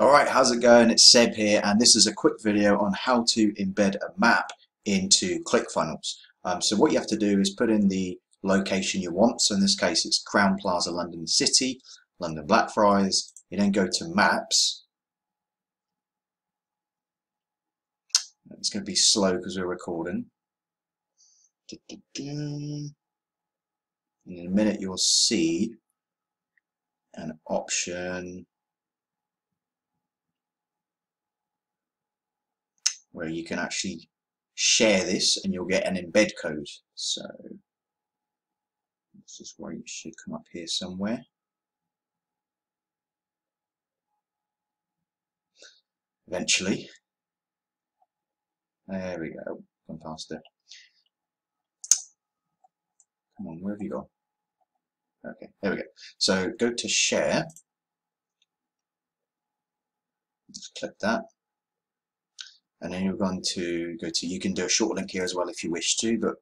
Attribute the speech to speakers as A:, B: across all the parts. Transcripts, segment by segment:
A: Alright, how's it going? It's Seb here and this is a quick video on how to embed a map into ClickFunnels. Um, so what you have to do is put in the location you want. So in this case it's Crowne Plaza London City, London Blackfriars. You then go to Maps. It's going to be slow because we're recording. And in a minute you'll see an option where you can actually share this and you'll get an embed code. So let's just wait, it should come up here somewhere. Eventually. There we go. Gone past. Come on, where have you gone? Okay, there we go. So go to share. Just click that and then you're going to go to you can do a short link here as well if you wish to but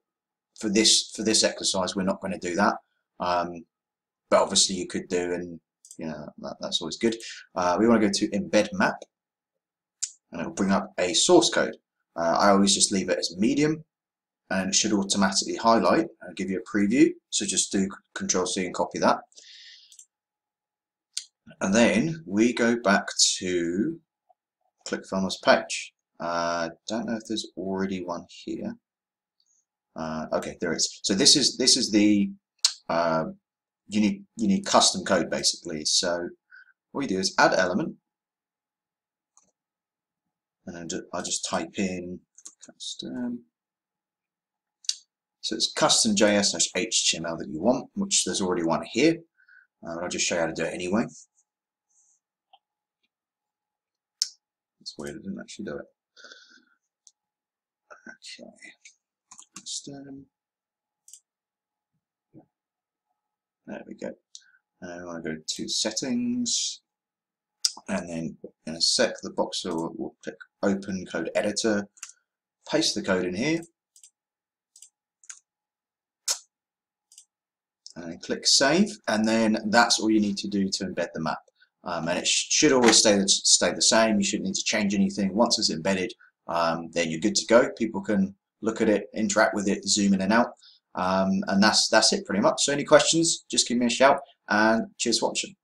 A: for this for this exercise we're not going to do that. Um, but obviously you could do and you know that, that's always good. Uh, we want to go to embed map and it'll bring up a source code. Uh, I always just leave it as medium and it should automatically highlight and give you a preview. So just do control C and copy that. And then we go back to click ClickFunnels page uh, don't know if there's already one here. Uh, okay, there is. So this is this is the uh, you need you need custom code basically. So what you do is add element, and I'll just type in custom. So it's custom JS HTML that you want, which there's already one here. Uh, I'll just show you how to do it anyway. It's weird, I didn't actually do it. Okay. There we go. And I to go to settings. And then in a sec the box will, will click open code editor, paste the code in here. And click save. And then that's all you need to do to embed the map. Um, and it sh should always stay the, stay the same. You shouldn't need to change anything. Once it's embedded um, then you're good to go. People can look at it, interact with it, zoom in and out. Um, and that's that's it pretty much. So any questions, just give me a shout and cheers for watching.